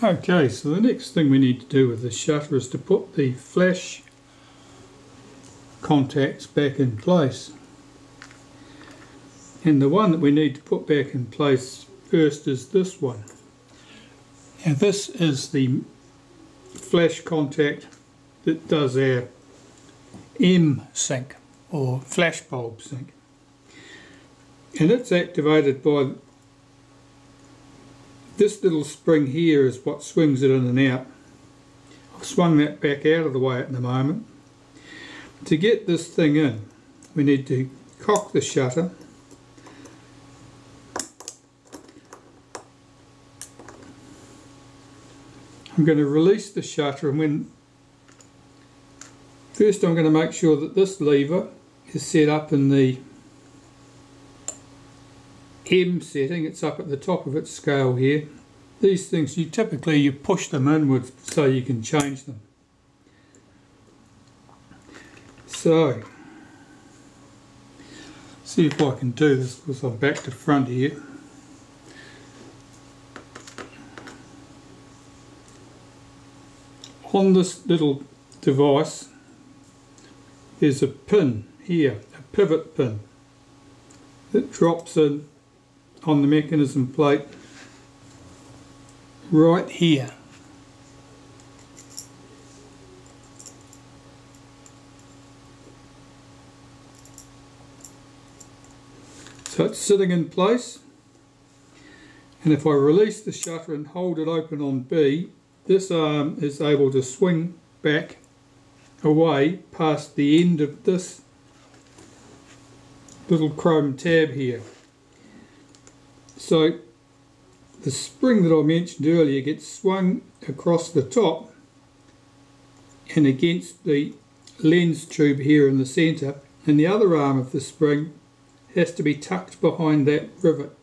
Okay, so the next thing we need to do with the shutter is to put the flash contacts back in place. And the one that we need to put back in place first is this one. Now this is the flash contact that does our M sync or flash bulb sync. And it's activated by this little spring here is what swings it in and out. I've swung that back out of the way at the moment. To get this thing in, we need to cock the shutter. I'm going to release the shutter and when first I'm going to make sure that this lever is set up in the M setting, it's up at the top of its scale here. These things, you typically you push them inwards so you can change them. So, see if I can do this because I'm back to front here. On this little device there's a pin here, a pivot pin that drops in on the mechanism plate right here. So it's sitting in place and if I release the shutter and hold it open on B this arm is able to swing back away past the end of this little chrome tab here. So the spring that I mentioned earlier gets swung across the top and against the lens tube here in the centre and the other arm of the spring has to be tucked behind that rivet.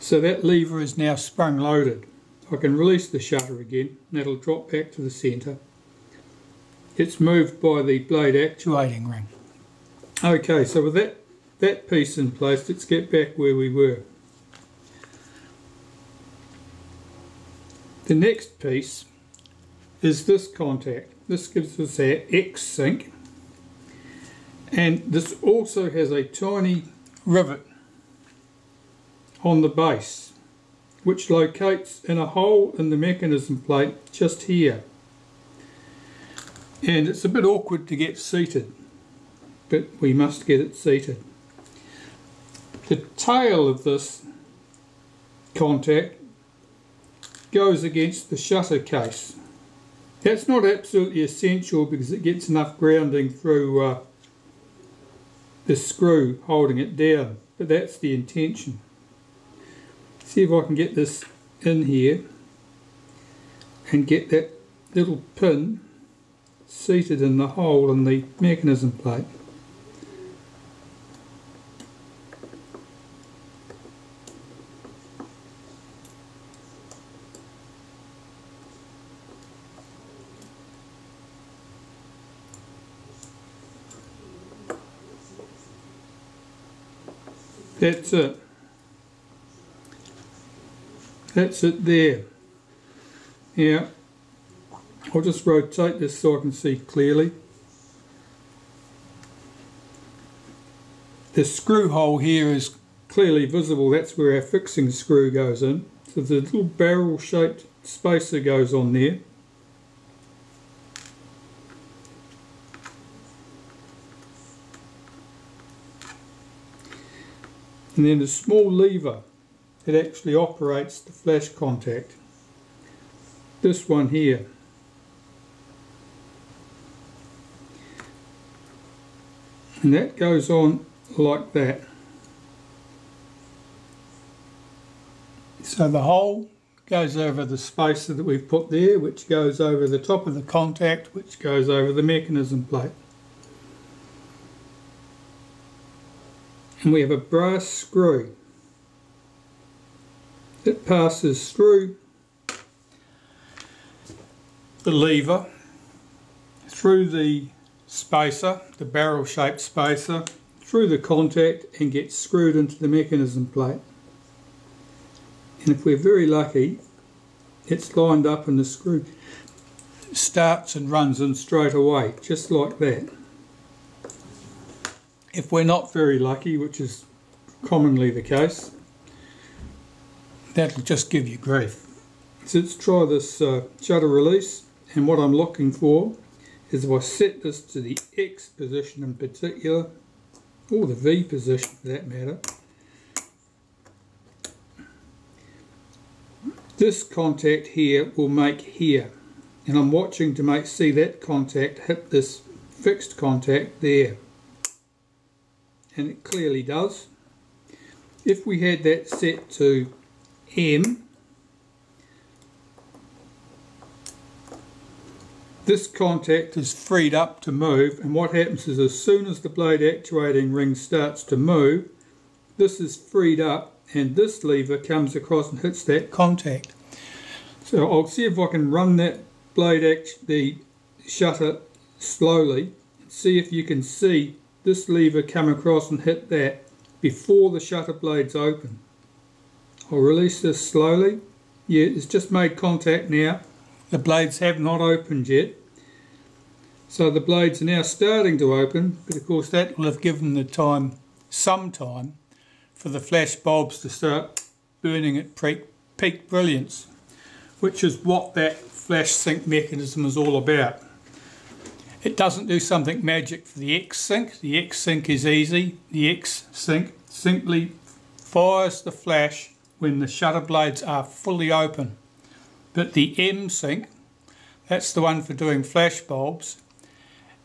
So that lever is now sprung loaded. I can release the shutter again and that'll drop back to the centre. It's moved by the blade actuating ring. Okay, so with that, that piece in place, let's get back where we were. The next piece is this contact. This gives us our X sync and this also has a tiny rivet on the base which locates in a hole in the mechanism plate just here and it's a bit awkward to get seated but we must get it seated. The tail of this contact goes against the shutter case. That's not absolutely essential because it gets enough grounding through uh, the screw holding it down but that's the intention see if I can get this in here and get that little pin seated in the hole in the mechanism plate. That's it. That's it there. Now, I'll just rotate this so I can see clearly. The screw hole here is clearly visible, that's where our fixing screw goes in. So the little barrel shaped spacer goes on there. And then a small lever it actually operates the flash contact. This one here. And that goes on like that. So the hole goes over the spacer that we've put there, which goes over the top of the contact, which goes over the mechanism plate. And we have a brass screw it passes through the lever, through the spacer, the barrel shaped spacer, through the contact and gets screwed into the mechanism plate. And if we're very lucky, it's lined up and the screw starts and runs in straight away, just like that. If we're not very lucky, which is commonly the case, that'll just give you grief. So let's try this uh, shutter release. And what I'm looking for is if I set this to the X position in particular or the V position for that matter this contact here will make here. And I'm watching to make see that contact hit this fixed contact there. And it clearly does. If we had that set to M this contact is freed up to move and what happens is as soon as the blade actuating ring starts to move this is freed up and this lever comes across and hits that contact. So I'll see if I can run that blade act the shutter slowly see if you can see this lever come across and hit that before the shutter blades open I'll release this slowly yeah it's just made contact now the blades have not opened yet. So the blades are now starting to open, but of course that will have given the time, some time, for the flash bulbs to start burning at peak brilliance, which is what that flash sync mechanism is all about. It doesn't do something magic for the X sync. The X sync is easy. The X sync simply fires the flash when the shutter blades are fully open. But the M sync, that's the one for doing flash bulbs,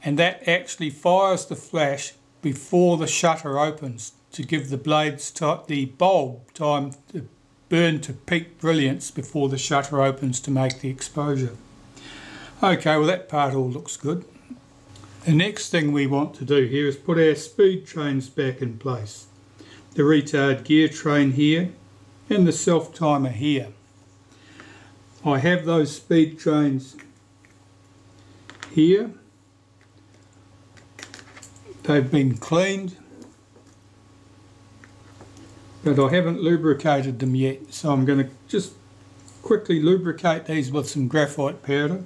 and that actually fires the flash before the shutter opens to give the blades the bulb time to burn to peak brilliance before the shutter opens to make the exposure. Okay, well that part all looks good. The next thing we want to do here is put our speed trains back in place. The retard gear train here and the self timer here. I have those speed trains here. They've been cleaned, but I haven't lubricated them yet. So I'm going to just quickly lubricate these with some graphite powder,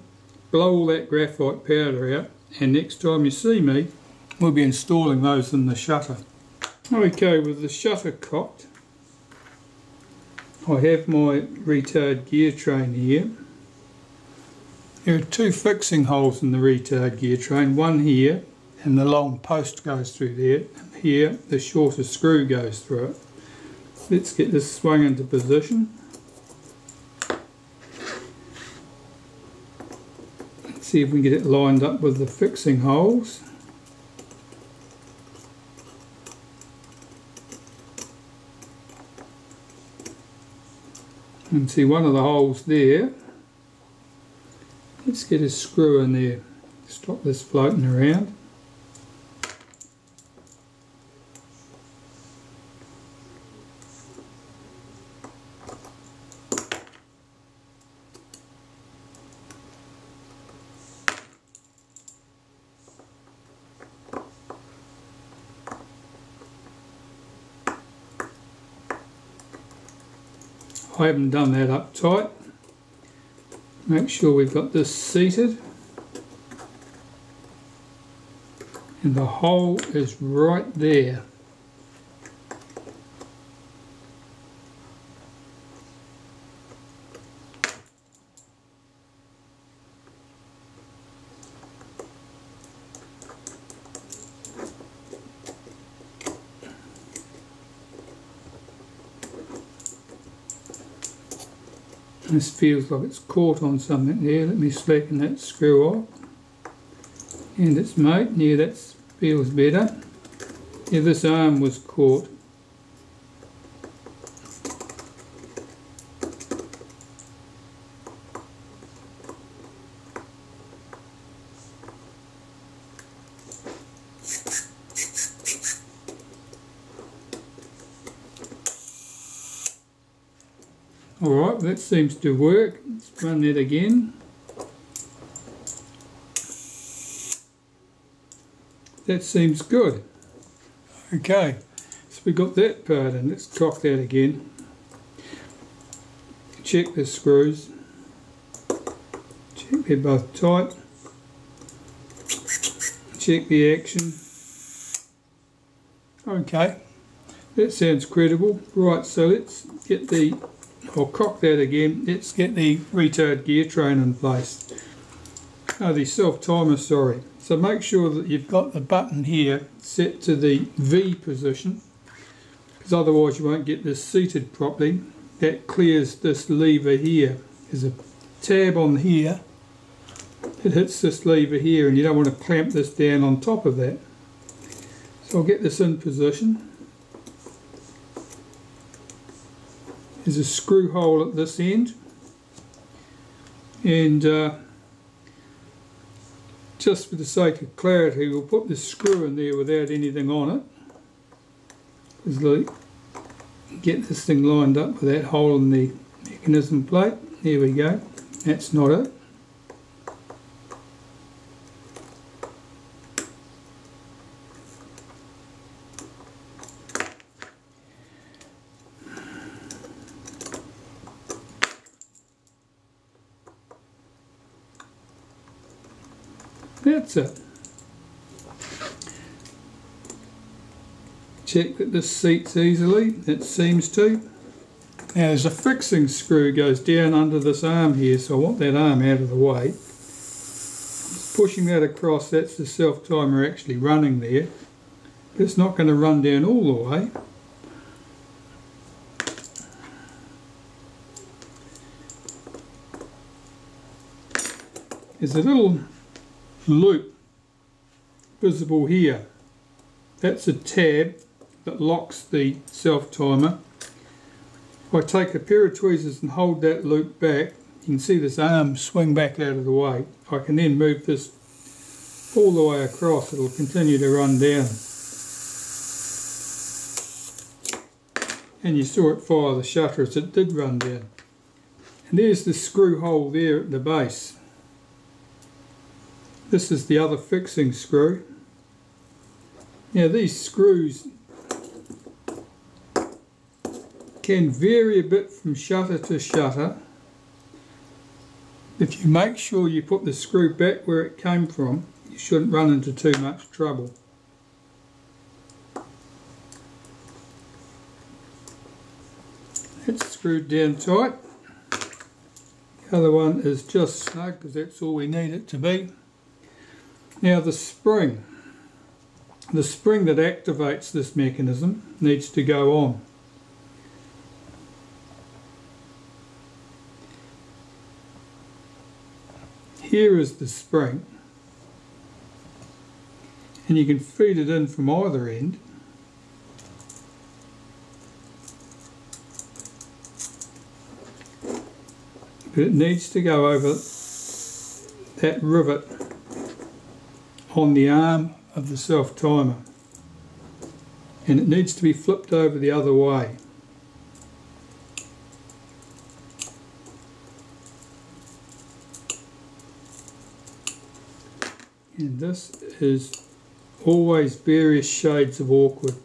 blow all that graphite powder out, and next time you see me, we'll be installing those in the shutter. Okay, with the shutter cocked, I have my retard gear train here. There are two fixing holes in the retard gear train, one here and the long post goes through there. Here the shorter screw goes through it. Let's get this swung into position. See if we can get it lined up with the fixing holes. And see one of the holes there. Let's get a screw in there. Stop this floating around I haven't done that up tight. Make sure we've got this seated. And the hole is right there. This feels like it's caught on something there. Let me slacken that screw off. And it's mate, yeah that feels better. Yeah, this arm was caught. Alright, that seems to work. Let's run that again. that seems good. Okay, so we got that part in. Let's cock that again. Check the screws. Check they're both tight. Check the action. Okay, that sounds credible. Right, so let's get the, I'll cock that again. Let's get the retard gear train in place. Oh, the self-timer, sorry. So make sure that you've got the button here set to the V position because otherwise you won't get this seated properly. That clears this lever here. There's a tab on here. It hits this lever here and you don't want to clamp this down on top of that. So I'll get this in position. There's a screw hole at this end. And uh, just for the sake of clarity we'll put this screw in there without anything on it. Because like get this thing lined up with that hole in the mechanism plate. There we go. That's not it That's it. Check that this seats easily, it seems to. Now there's a fixing screw goes down under this arm here, so I want that arm out of the way. Just pushing that across, that's the self-timer actually running there. It's not going to run down all the way. There's a little loop visible here. That's a tab that locks the self timer. If I take a pair of tweezers and hold that loop back, you can see this arm swing back out of the way. I can then move this all the way across, it'll continue to run down. And you saw it fire the shutter as it did run down. And there's the screw hole there at the base. This is the other fixing screw. Now these screws can vary a bit from shutter to shutter. If you make sure you put the screw back where it came from, you shouldn't run into too much trouble. It's screwed down tight. The other one is just snug because that's all we need it to be. Now the spring, the spring that activates this mechanism needs to go on. Here is the spring. And you can feed it in from either end. But it needs to go over that rivet on the arm of the self timer and it needs to be flipped over the other way. And this is always various shades of awkward.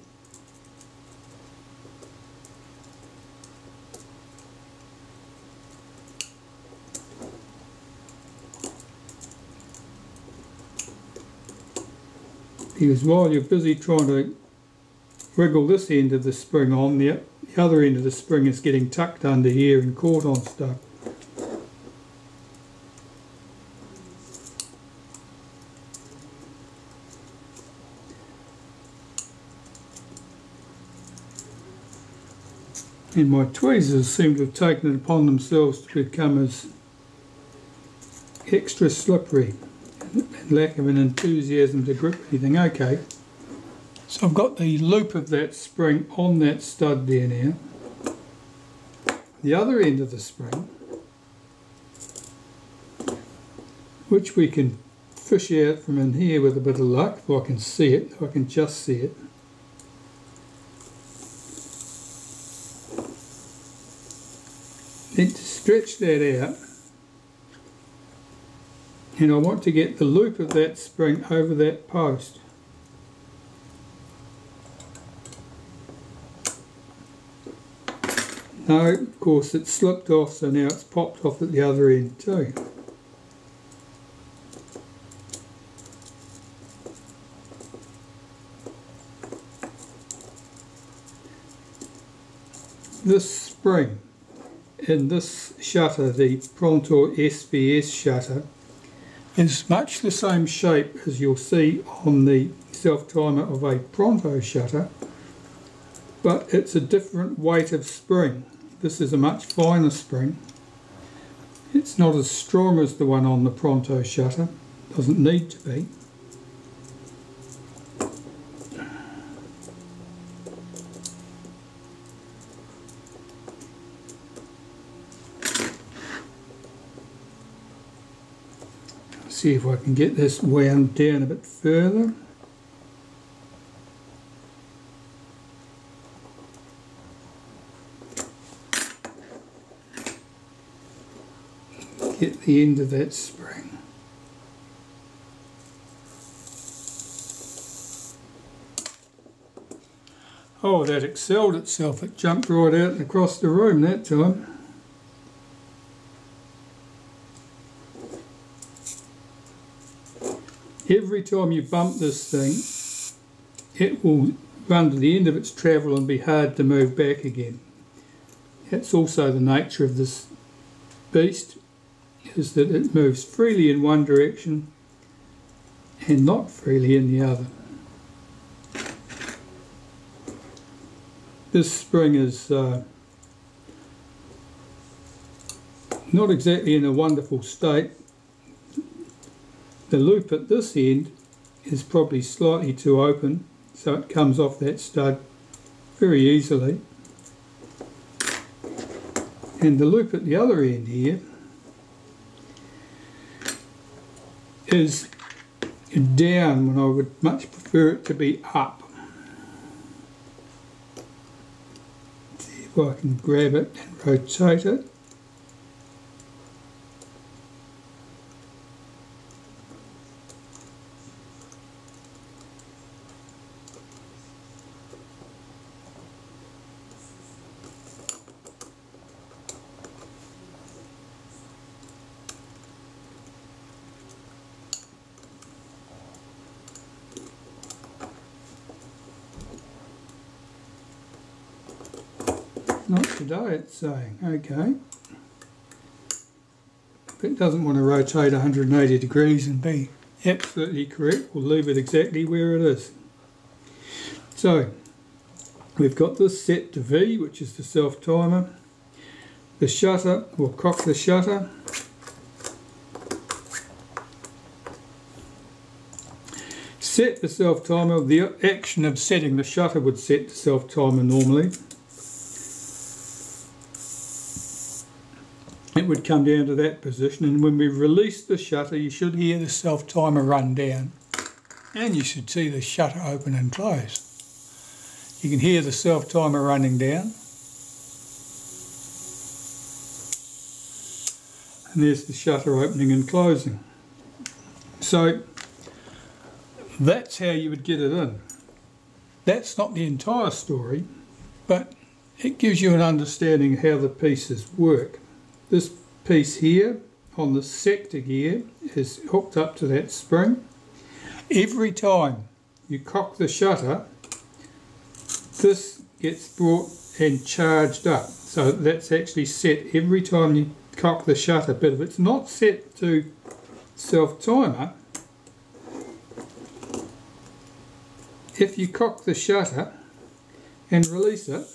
because while you're busy trying to wriggle this end of the spring on, the, the other end of the spring is getting tucked under here and caught on stuff. And my tweezers seem to have taken it upon themselves to become as extra slippery and lack of an enthusiasm to grip anything. Okay, so I've got the loop of that spring on that stud there now. The other end of the spring, which we can fish out from in here with a bit of luck, if I can see it, if I can just see it. then to stretch that out. And I want to get the loop of that spring over that post. No of course it slipped off so now it's popped off at the other end too. This spring in this shutter, the Prontor SBS shutter, is much the same shape as you'll see on the self-timer of a Pronto shutter, but it's a different weight of spring. This is a much finer spring. It's not as strong as the one on the Pronto shutter, doesn't need to be. See if I can get this wound down a bit further. Get the end of that spring. Oh, that excelled itself. It jumped right out and across the room that time. Every time you bump this thing, it will run to the end of its travel and be hard to move back again. That's also the nature of this beast, is that it moves freely in one direction and not freely in the other. This spring is uh, not exactly in a wonderful state the loop at this end is probably slightly too open so it comes off that stud very easily and the loop at the other end here is down when I would much prefer it to be up. See if I can grab it and rotate it. Not today, it's saying. Okay. If it doesn't want to rotate 180 degrees and be absolutely correct, we'll leave it exactly where it is. So, we've got this set to V, which is the self-timer. The shutter, we'll cock the shutter. Set the self-timer, the action of setting the shutter would set the self-timer normally. Would come down to that position and when we release the shutter you should hear the self timer run down and you should see the shutter open and close. You can hear the self timer running down and there's the shutter opening and closing. So that's how you would get it in. That's not the entire story but it gives you an understanding how the pieces work. This piece here on the sector gear is hooked up to that spring. Every time you cock the shutter, this gets brought and charged up. So that's actually set every time you cock the shutter. But if it's not set to self-timer, if you cock the shutter and release it,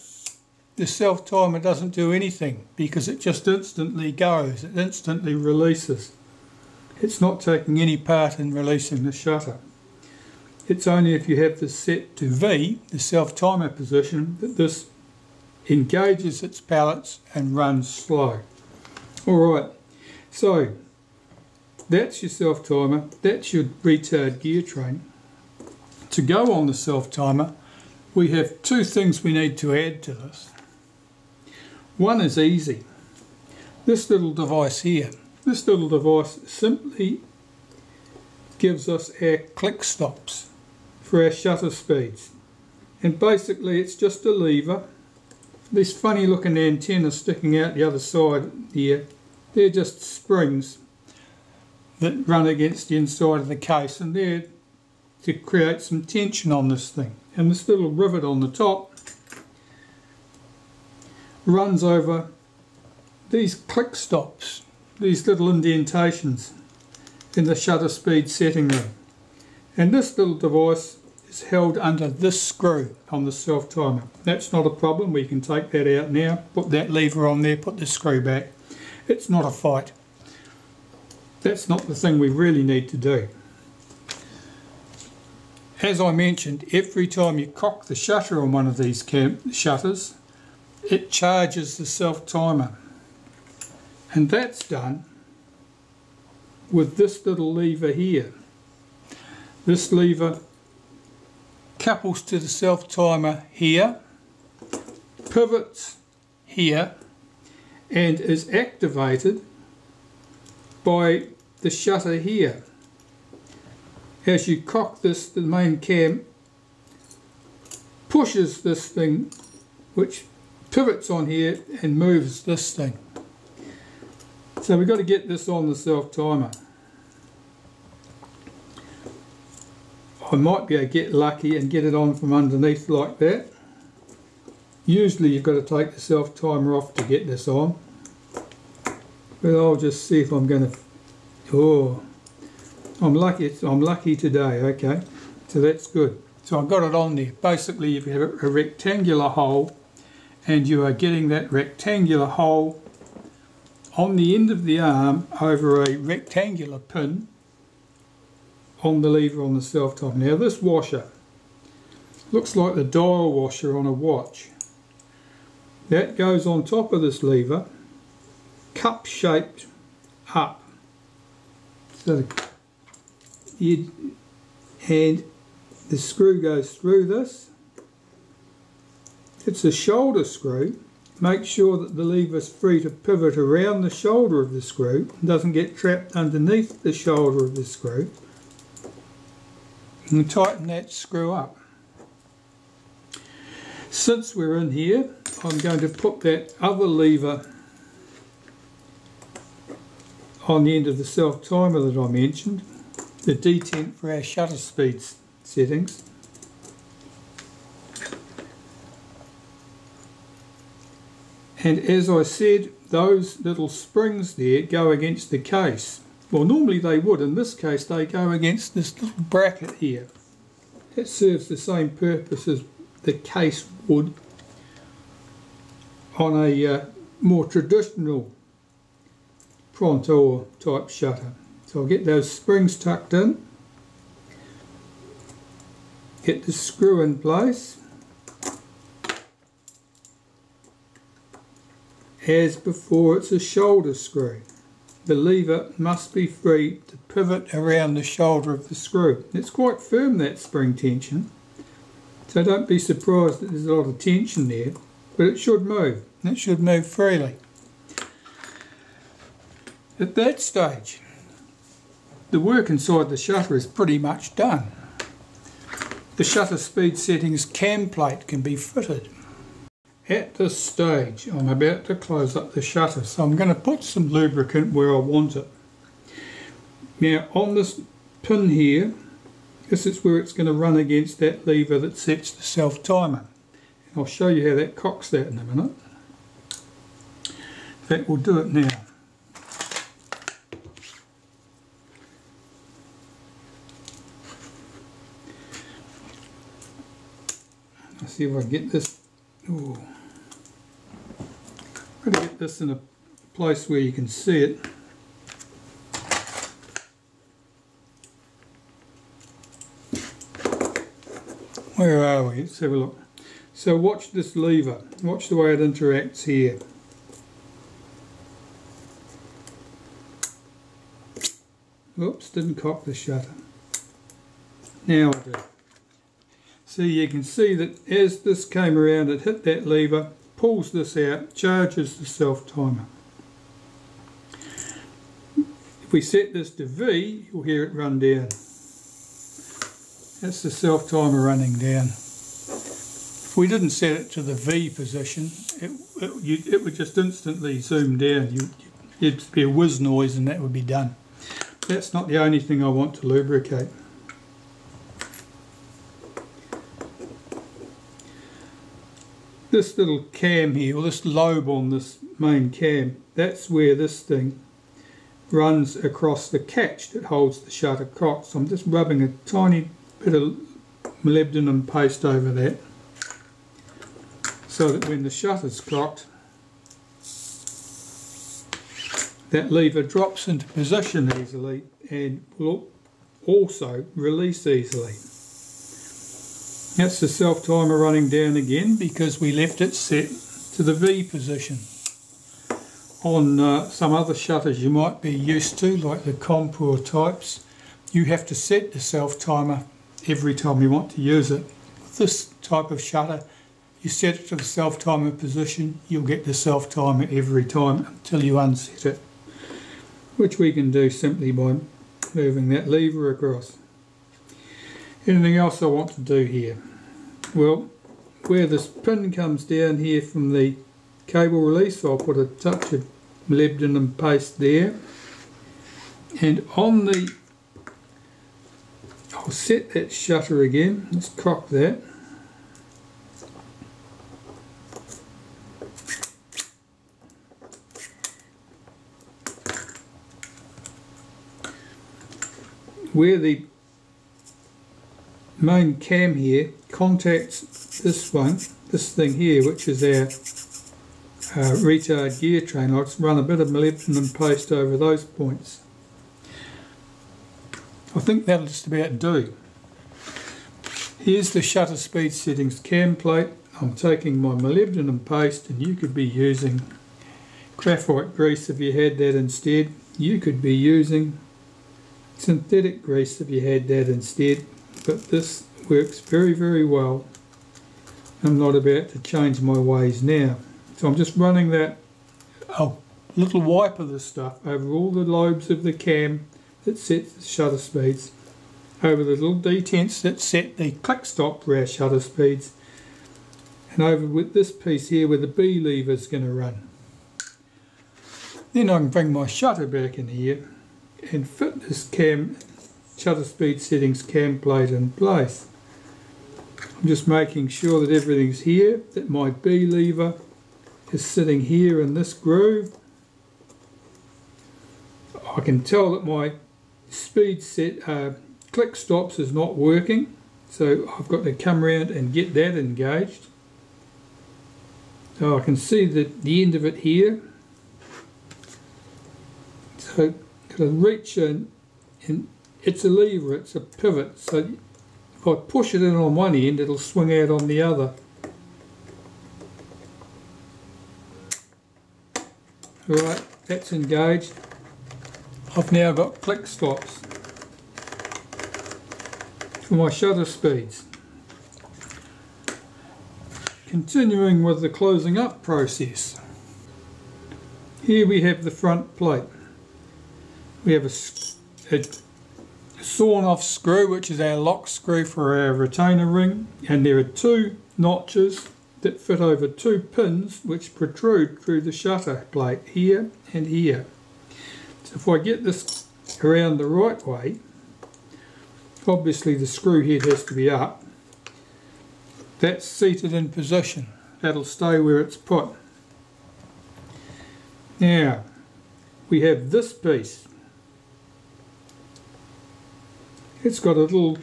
the self timer doesn't do anything because it just instantly goes, it instantly releases. It's not taking any part in releasing the shutter. It's only if you have this set to V, the self timer position, that this engages its pallets and runs slow. Alright, so that's your self timer, that's your retard gear train. To go on the self timer, we have two things we need to add to this. One is easy. This little device here, this little device simply gives us our click stops for our shutter speeds. And basically it's just a lever, these funny looking antennas sticking out the other side here, they're just springs that run against the inside of the case and they're to create some tension on this thing. And this little rivet on the top runs over these click stops, these little indentations in the shutter speed setting ring. And this little device is held under this screw on the self timer. That's not a problem, we can take that out now, put that lever on there, put the screw back. It's not a fight. That's not the thing we really need to do. As I mentioned, every time you cock the shutter on one of these camp shutters, it charges the self timer. And that's done with this little lever here. This lever couples to the self timer here, pivots here, and is activated by the shutter here. As you cock this, the main cam pushes this thing which pivots on here and moves this thing. So we've got to get this on the self timer. I might be able to get lucky and get it on from underneath like that. Usually you've got to take the self timer off to get this on. But I'll just see if I'm going to... Oh, I'm lucky. I'm lucky today, okay. So that's good. So I've got it on there. Basically you have a rectangular hole and you are getting that rectangular hole on the end of the arm over a rectangular pin on the lever on the self top. Now this washer looks like the dial washer on a watch. That goes on top of this lever, cup shaped up. So you and the screw goes through this. It's a shoulder screw Make sure that the lever is free to pivot around the shoulder of the screw and doesn't get trapped underneath the shoulder of the screw. And tighten that screw up. Since we're in here, I'm going to put that other lever on the end of the self timer that I mentioned, the detent for our shutter speeds settings. And as I said, those little springs there go against the case. Well, normally they would. In this case, they go against this little bracket here. It serves the same purpose as the case would on a uh, more traditional Prontor type shutter. So I'll get those springs tucked in, get the screw in place, As before, it's a shoulder screw. The lever must be free to pivot around the shoulder of the screw. It's quite firm, that spring tension. So don't be surprised that there's a lot of tension there, but it should move. It should move freely. At that stage, the work inside the shutter is pretty much done. The shutter speed settings cam plate can be fitted. At this stage, I'm about to close up the shutter, so I'm going to put some lubricant where I want it. Now, on this pin here, this is where it's going to run against that lever that sets the self-timer. I'll show you how that cocks that in a minute. That will do it now. Let's see if I can get this. Ooh. This in a place where you can see it. Where are we? Let's have a look. So watch this lever. Watch the way it interacts here. Oops, didn't cock the shutter. Now I do. See, you can see that as this came around, it hit that lever, pulls this out, charges the self timer. If we set this to V, you'll hear it run down. That's the self timer running down. if we didn't set it to the V position, it, it, you, it would just instantly zoom down. You, it'd be a whiz noise and that would be done. That's not the only thing I want to lubricate. This little cam here, or this lobe on this main cam, that's where this thing runs across the catch that holds the shutter cock. So I'm just rubbing a tiny bit of molybdenum paste over that so that when the shutter's cocked that lever drops into position easily and will also release easily. That's the self timer running down again because we left it set to the V position on uh, some other shutters you might be used to, like the Compur types, you have to set the self timer every time you want to use it. With this type of shutter, you set it to the self timer position, you'll get the self timer every time until you unset it, which we can do simply by moving that lever across. Anything else I want to do here? Well, where this pin comes down here from the cable release, I'll put a touch of molybdenum paste there. And on the I'll set that shutter again. Let's cock that. Where the main cam here contacts this one this thing here which is our uh, retard gear train, I'll just run a bit of molybdenum paste over those points. I think that'll just about do. Here's the shutter speed settings cam plate. I'm taking my molybdenum paste and you could be using graphite grease if you had that instead. You could be using synthetic grease if you had that instead. But this works very very well. I'm not about to change my ways now. So I'm just running that oh, little wipe of the stuff over all the lobes of the cam that sets the shutter speeds, over the little detents that set the click stop for our shutter speeds, and over with this piece here where the B lever is going to run. Then I can bring my shutter back in here and fit this cam shutter speed settings cam plate in place. I'm just making sure that everything's here, that my B lever is sitting here in this groove. I can tell that my speed set uh, click stops is not working so I've got to come around and get that engaged. So I can see the, the end of it here. So got to reach in and it's a lever, it's a pivot so if I push it in on one end it'll swing out on the other. Right, that's engaged. I've now got click stops for my shutter speeds. Continuing with the closing up process. Here we have the front plate. We have a, a sawn off screw which is our lock screw for our retainer ring and there are two notches that fit over two pins which protrude through the shutter plate here and here. So if I get this around the right way, obviously the screw head has to be up. That's seated in position. That'll stay where it's put. Now, we have this piece. It's got a little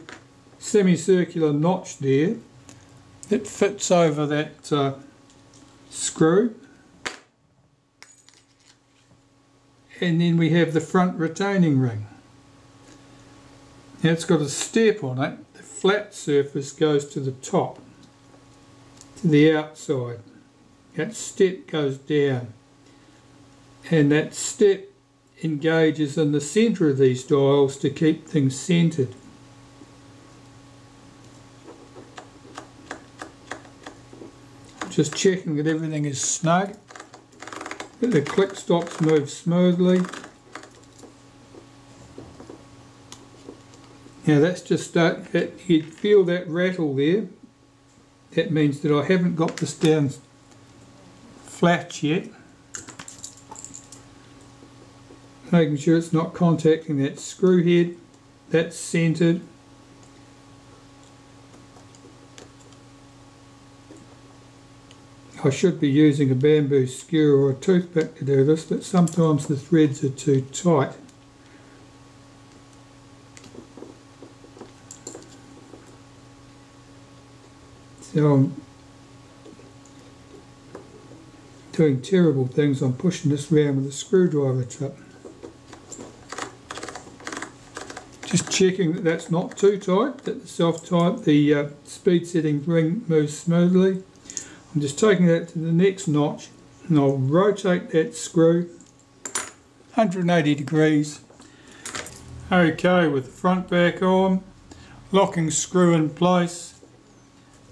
semicircular notch there it fits over that uh, screw. And then we have the front retaining ring. Now it's got a step on it. The flat surface goes to the top to the outside. That step goes down. And that step engages in the centre of these dials to keep things centred. Just checking that everything is snug that the click stops move smoothly. Now that's just start that you feel that rattle there. That means that I haven't got this down flat yet. Making sure it's not contacting that screw head, that's centered. I should be using a bamboo skewer or a toothpick to do this, but sometimes the threads are too tight. So I'm doing terrible things. I'm pushing this round with a screwdriver tip. Checking that that's not too tight, that the self tight, the uh, speed setting ring moves smoothly. I'm just taking that to the next notch and I'll rotate that screw 180 degrees. Okay, with the front back on, locking screw in place.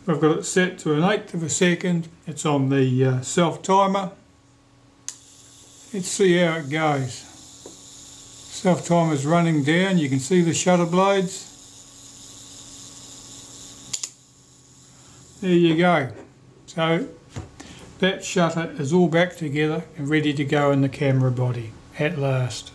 I've got it set to an eighth of a second. It's on the uh, self timer. Let's see how it goes. Self timer's running down. You can see the shutter blades. There you go. So that shutter is all back together and ready to go in the camera body at last.